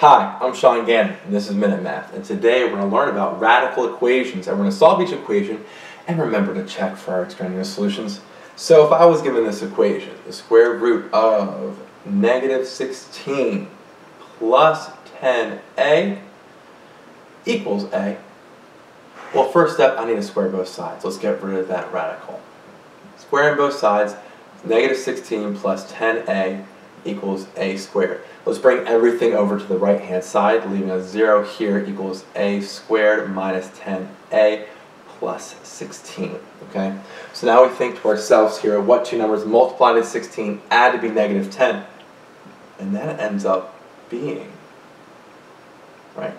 Hi, I'm Sean Gannon, and this is Minute Math, and today we're going to learn about radical equations, and we're going to solve each equation and remember to check for our extraneous solutions. So if I was given this equation, the square root of negative 16 plus 10a equals a, well first step I need to square both sides. Let's get rid of that radical. Squaring both sides, negative 16 plus 10a equals a squared. Let's bring everything over to the right hand side, leaving a 0 here equals a squared minus 10a plus 16. Okay, so now we think to ourselves here what two numbers multiplied to 16 add to be negative 10, and that ends up being, right,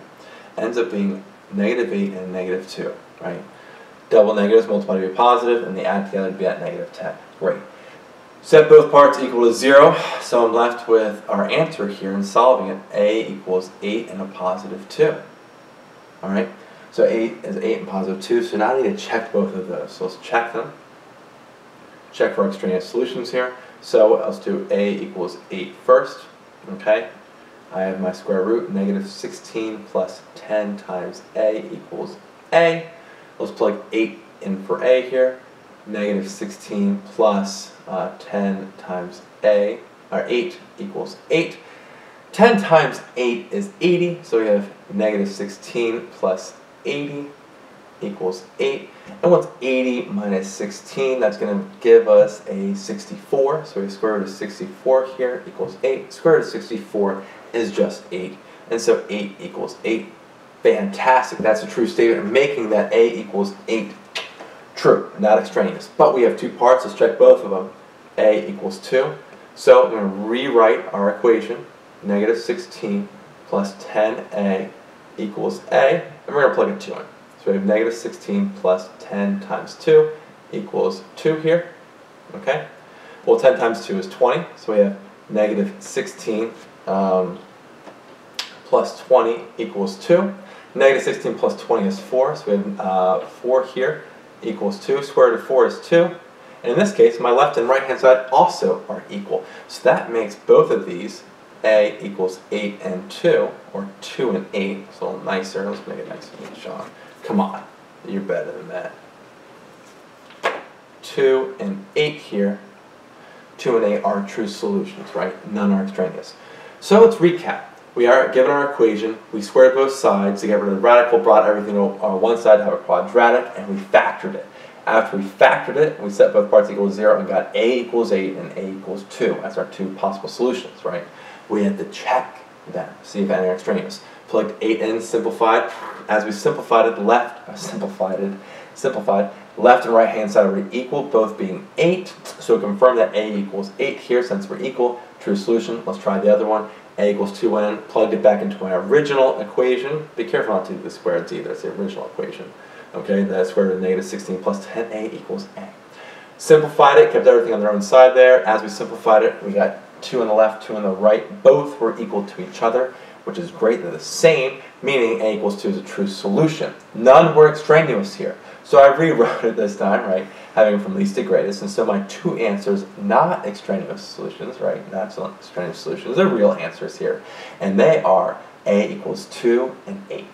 ends up being negative 8 and negative 2, right? Double negatives multiply to be positive, and they add together to be at negative 10. Great. Set both parts equal to 0, so I'm left with our answer here and solving it. a equals 8 and a positive 2. Alright, so 8 is 8 and positive 2, so now I need to check both of those. So let's check them. Check for extraneous solutions here. So let's do a equals 8 first. Okay, I have my square root, negative 16 plus 10 times a equals a. Let's plug 8 in for a here. Negative 16 plus uh, 10 times a, or 8 equals 8. 10 times 8 is 80, so we have negative 16 plus 80 equals 8. And what's 80 minus 16? That's going to give us a 64. So we square root of 64 here equals 8. Square root of 64 is just 8. And so 8 equals 8. Fantastic. That's a true statement. Making that a equals 8 True, not extraneous. But we have two parts, let's check both of them. a equals 2. So I'm going to rewrite our equation, negative 16 plus 10a equals a, and we're going to plug a 2 in. So we have negative 16 plus 10 times 2 equals 2 here. Okay? Well, 10 times 2 is 20, so we have negative 16 um, plus 20 equals 2. Negative 16 plus 20 is 4, so we have uh, 4 here equals 2. Square root of 4 is 2. And in this case, my left and right hand side also are equal. So that makes both of these a equals 8 and 2, or 2 and 8. It's a little nicer. Let's make it nice and Sean. Come on. You're better than that. 2 and 8 here. 2 and 8 are true solutions, right? None are extraneous. So let's recap. We are given our equation, we squared both sides to get rid of the radical, brought everything on one side to have a quadratic, and we factored it. After we factored it, we set both parts equal to 0 and got a equals 8 and a equals 2. That's our two possible solutions, right? We had to check them, see if any are extraneous. Plugged 8 in, simplified. As we simplified it, left, uh, simplified it, simplified, left and right hand side were equal, both being 8. So confirm that a equals 8 here since we're equal. True solution. Let's try the other one a equals 2n, plugged it back into my original equation. Be careful not to do the squares either, it's the original equation. Okay, the square root of negative 16 plus 10a equals a. Simplified it, kept everything on their own side there. As we simplified it, we got 2 on the left, 2 on the right. Both were equal to each other, which is great. They're the same, meaning a equals 2 is a true solution. None were extraneous here. So I rewrote it this time, right, having from least to greatest, and so my two answers, not extraneous solutions, right, not extraneous solutions, are real answers here, and they are a equals 2 and 8.